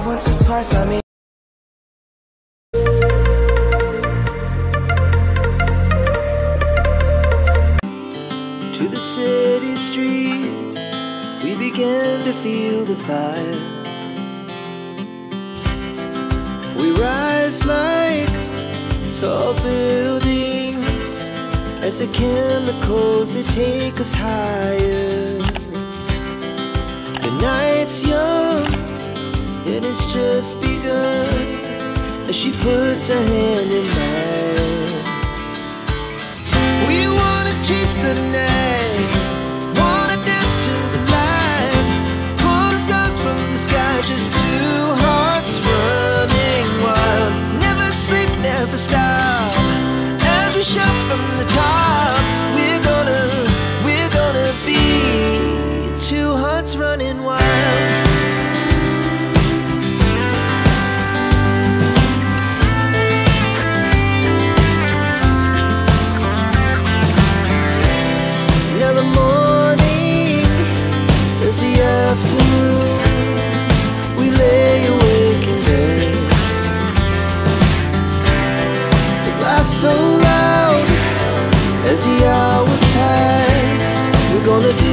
once or twice, I mean. To the city streets, we began to feel the fire. We rise like tall buildings as the chemicals they take us higher. just begun as she puts her hand in mine. We wanna chase the night, wanna dance to the light, Pulls the stars from the sky, just two hearts running wild. Never sleep, never stop. As we shout from the top, we're gonna, we're gonna be two hearts running wild. not so loud as the hours pass. We're gonna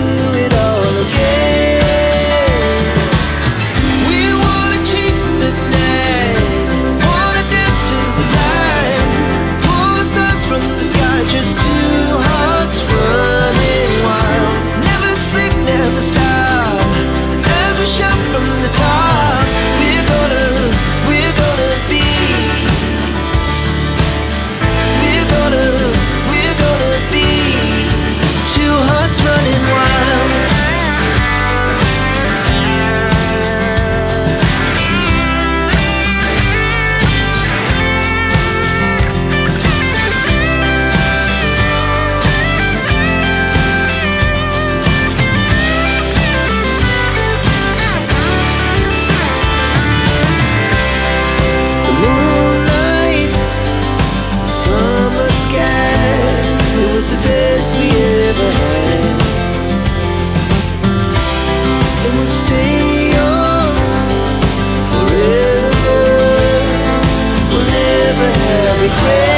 was the best we ever had. And we'll stay on forever. We'll never have regrets